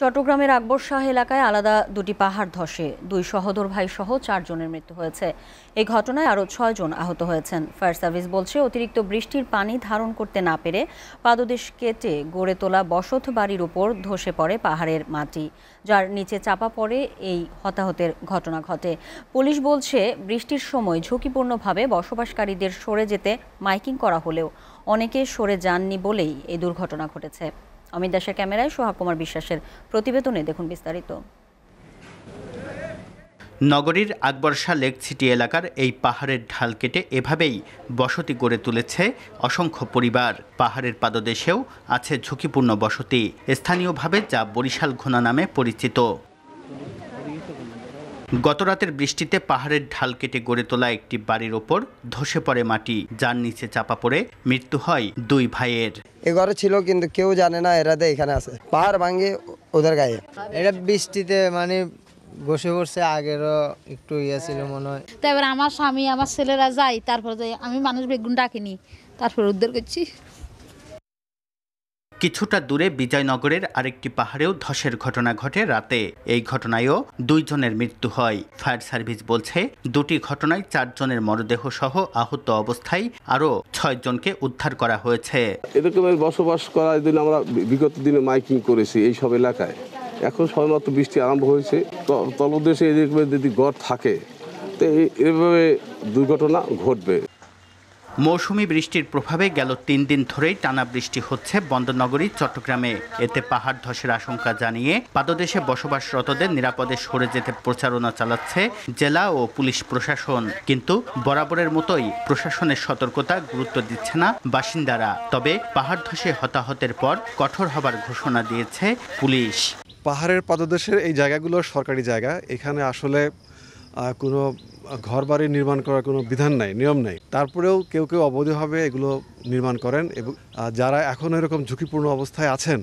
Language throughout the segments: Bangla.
চট্টগ্রামের আকবর শাহ এলাকায় আলাদা দুটি পাহাড় ধসে। দুই সহোদর ভাই সহ চারজনের মৃত্যু হয়েছে। এই ঘটনায় আরও ছয়জন আহত হয়েছেন। ফায়ার সার্ভিস বলছে, অতিরিক্ত বৃষ্টির পানি ধারণ করতে না পেরে পাদদেশ কেটে গড়ে তোলা বসত বাড়ির উপর ধসে পড়ে পাহাড়ের মাটি, যার নিচে চাপা পড়ে এই হতাহতের ঘটনা ঘটে। পুলিশ বলছে, বৃষ্টির সময় ঝুঁকিপূর্ণভাবে বসবাসকারীদের সরে যেতে মাইকিং করা হলেও অনেকে সরে যাননি বলেই এই দুর্ঘটনা ঘটেছে। অমিত দাসের ক্যামেরায় সোহাগ কুমার বিশ্বাসের প্রতিবেদনে দেখুন বিস্তারিত। নগরীর আকবরশা লেক সিটি এলাকার এই পাহাড়ের ঢাল কেটে এভাবেই বসতি গড়ে তুলেছে অসংখ্য পরিবার। পাহাড়ের পাদদেশেও আছে ঝুঁকিপূর্ণ বসতি। স্থানীয়ভাবে যা বরিশাল ঘোনা নামে পরিচিত। গতরাতের বৃষ্টিতে পাহাড়ের ঢাল কেটে গড়ে তোলা একটি বাড়ির ওপর ধসে পড়ে মাটি যার নিচে চাপা পড়ে মৃত্যু হয় দুই ভাইয়ের। এ ঘরে ছিল কিন্তু কেউ জানে না এরা এখানে আছে। পাহাড় ভাঙে ওদের গায়ে। এটা বৃষ্টিতে মানে বসে পড়ছে আগেরও একটু ইয়ে ছিল মনে হয়। তারপরে আমার স্বামী আমার ছেলেরা যায় তারপরে যাই আমি মানুষ বেগুন ডাকিনি তারপর উদ্ধার করছি। কিছুটা দূরে বিজয়নগরের আরেকটি পাহাড়েও ধসের ঘটনা ঘটে রাতে। এই ঘটনায়ও দুইজনের মৃত্যু হয়। ফায়ার সার্ভিস বলছে, দুটি ঘটনায় চারজনের মরদেহ সহ আহত অবস্থায় আরও ছয়জনকে উদ্ধার করা হয়েছে। এরকমের বসবাস করার জন্য আমরা বিগত দিনে মাইকিং করেছি এই সব এলাকায়। এখন সবেমাত্র বৃষ্টি আরম্ভ হয়েছে। তলদেশে এরকমের যদি গড় থাকে, তো এই- এভাবে দুর্ঘটনা ঘটবে। মৌসুমি বৃষ্টির প্রভাবে গেল তিন দিন ধরেই টানা বৃষ্টি হচ্ছে বন্দরনগরী চট্টগ্রামে। এতে পাহাড় ধসের আশঙ্কা জানিয়ে পাদদেশে বসবাসরতদের নিরাপদে সরে যেতে প্রচারণা চালাচ্ছে জেলা ও পুলিশ প্রশাসন। কিন্তু বরাবরের মতোই প্রশাসনের সতর্কতা গুরুত্ব দিচ্ছে না বাসিন্দারা। তবে পাহাড় ধসে হতাহতের পর কঠোর হবার ঘোষণা দিয়েছে পুলিশ। পাহাড়ের পাদদেশের এই জায়গাগুলো সরকারি জায়গা। এখানে আসলে আহ, কোনো ঘরবাড়ি নির্মাণ করার কোনো বিধান নাই, নিয়ম নাই। তারপরেও কেউ কেউ অবৈধভাবে এগুলো নির্মাণ করেন এবং যারা এখন এরকম ঝুঁকিপূর্ণ অবস্থায় আছেন,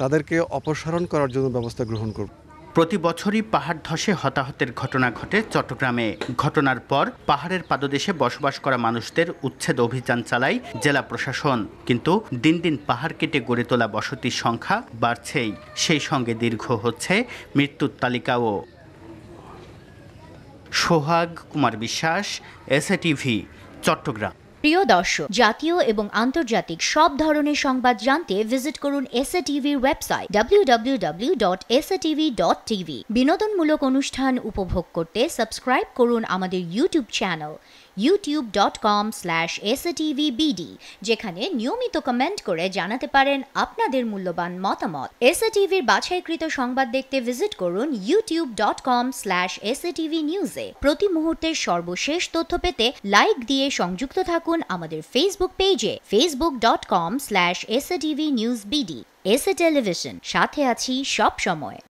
তাদেরকে অপসারণ করার জন্য ব্যবস্থা গ্রহণ করব। প্রতি বছরই পাহাড় ধসে হতাহতের ঘটনা ঘটে চট্টগ্রামে। ঘটনার পর পাহাড়ের পাদদেশে বসবাস করা মানুষদের উচ্ছেদ অভিযান চালায় জেলা প্রশাসন। কিন্তু দিন দিন পাহাড় কেটে গড়ে তোলা বসতির সংখ্যা বাড়ছেই। সেই সঙ্গে দীর্ঘ হচ্ছে মৃত্যুর তালিকাও। সোহাগ কুমার বিশ্বাস এস চট্টগ্রাম। প্রিয় দর্শক, জাতীয় এবং আন্তর্জাতিক সব ধরনের সংবাদ জানতে ভিজিট করুন এসএ টিভির ওয়েবসাইট www.satv.tv বিনোদনমূলক অনুষ্ঠান উপভোগ করতে সাবস্ক্রাইব করুন আমাদের ইউটিউব চ্যানেল youtube.com/satvbd যেখানে নিয়মিত কমেন্ট করে জানাতে পারেন আপনাদের মূল্যবান মতামত। এসএ টিভির বাছাইকৃত সংবাদ দেখতে ভিজিট করুন youtube.com/satvnews-এ প্রতি মুহূর্তের সর্বশেষ তথ্য পেতে লাইক দিয়ে সংযুক্ত থাকুন। আমাদের ফেসবুক পেজে Facebook dot com slash S TV news BD SA television সাথে আছি সব সময়।